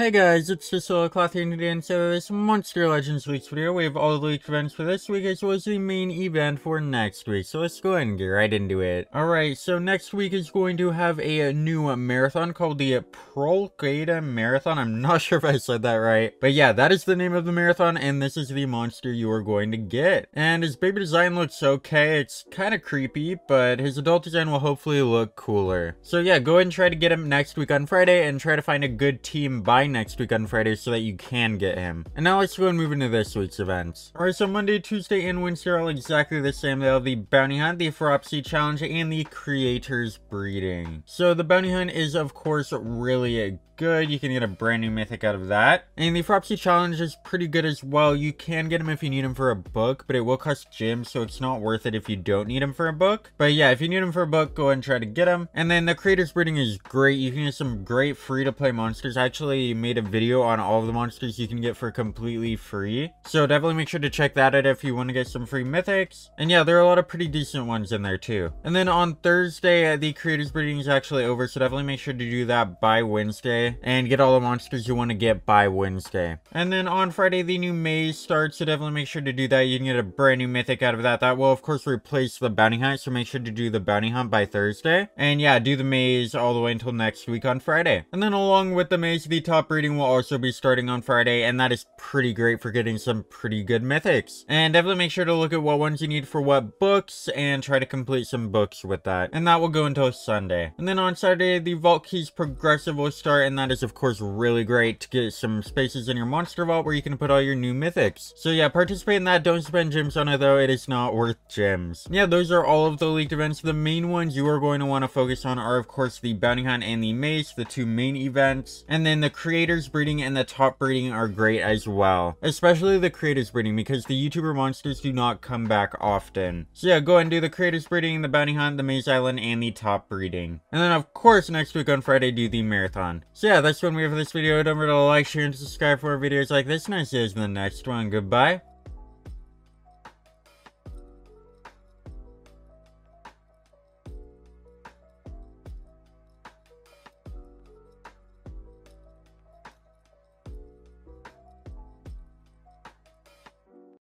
Hey guys, it's DisloyalCloth here today, and so this Monster Legends leaks video. We have all the leaked events for this week as well as the main event for next week. So let's go ahead and get right into it. Alright, so next week is going to have a, new marathon called the Prolgata Marathon. I'm not sure if I said that right. But yeah, that is the name of the marathon, and this is the monster you are going to get. And his baby design looks okay. It's kind of creepy, but his adult design will hopefully look cooler. So yeah, go ahead and try to get him next week on Friday, and try to find a good team by next week on Friday so that you can get him. And now let's go and move into this week's events. Alright, so Monday, Tuesday, and Wednesday are all exactly the same. They'll have the Bounty Hunt, the Feropsy Challenge, and the Creators Breeding. So the Bounty Hunt is, of course, really good. You can get a brand new mythic out of that. And the Feropsy Challenge is pretty good as well. You can get him if you need him for a book, but it will cost gems, so it's not worth it if you don't need him for a book. But yeah, if you need him for a book, go ahead and try to get him. And then the Creators Breeding is great. You can get some great free-to-play monsters. Actually made a video on all the monsters you can get for completely free. So definitely make sure to check that out if you want to get some free mythics. And yeah, there are a lot of pretty decent ones in there too. And then on Thursday, uh, the Creators Breeding is actually over, so definitely make sure to do that by Wednesday and get all the monsters you want to get by Wednesday. And then on Friday, the new maze starts, so definitely make sure to do that. You can get a brand new mythic out of that. That will, of course, replace the bounty hunt, so make sure to do the bounty hunt by Thursday. And yeah, do the maze all the way until next week on Friday. And then along with the maze, the top breeding will also be starting on Friday, and that is pretty great for getting some pretty good mythics. And definitely make sure to look at what ones you need for what books, and try to complete some books with that. And that will go until Sunday. And then on Saturday, the Vault Keys Progressive will start, and that is of course really great to get some spaces in your monster vault where you can put all your new mythics. So yeah, participate in that. Don't spend gems on it though. It is not worth gems. Yeah, those are all of the leaked events. The main ones you are going to want to focus on are of course the bounty hunt and the maze, the two main events. And then the creators breeding and the top breeding are great as well. Especially the creators breeding because the YouTuber monsters do not come back often. So yeah, go ahead and do the creators breeding, the bounty hunt, the maze island, and the top breeding. And then of course next week on Friday do the marathon. So yeah, that's what we have for this video. Don't forget to like, share, and subscribe for more videos like this, and I'll see you in the next one. Goodbye.